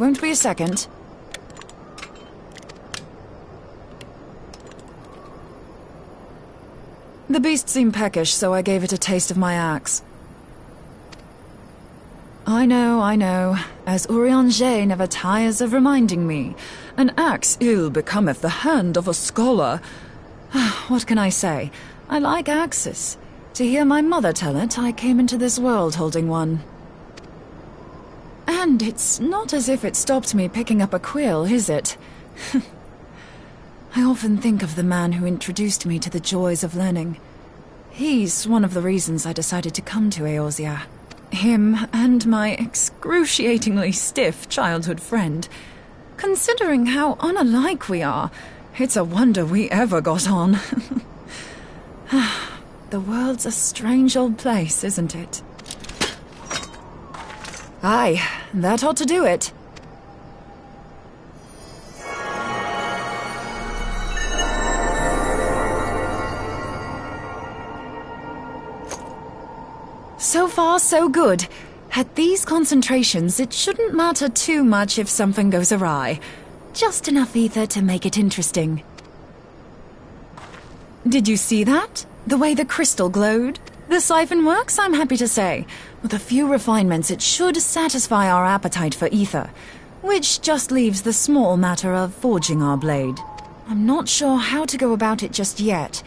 Won't be a second. The beast seemed peckish, so I gave it a taste of my axe. I know, I know. As Urianger never tires of reminding me. An axe ill becometh the hand of a scholar. Ah, what can I say? I like axes. To hear my mother tell it, I came into this world holding one. And it's not as if it stopped me picking up a quill, is it? I often think of the man who introduced me to the joys of learning. He's one of the reasons I decided to come to Eorzea. Him and my excruciatingly stiff childhood friend. Considering how unalike we are, it's a wonder we ever got on. Ah, the world's a strange old place, isn't it? Aye, that ought to do it. So far, so good. At these concentrations, it shouldn't matter too much if something goes awry. Just enough ether to make it interesting. Did you see that? The way the crystal glowed? The siphon works, I'm happy to say. With a few refinements, it should satisfy our appetite for ether, which just leaves the small matter of forging our blade. I'm not sure how to go about it just yet,